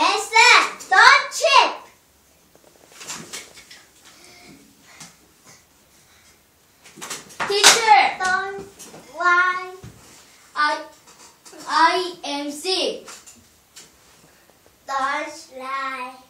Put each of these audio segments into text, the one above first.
Yes, the Third chip. Teacher. Why? I, I am sick. Don't lie.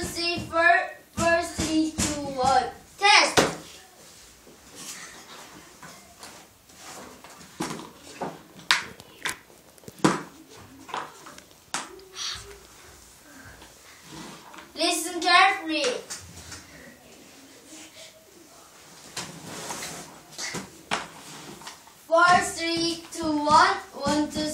two, three, four. First, three, two, one. Test. Listen carefully. Four, three, two, one. One, two,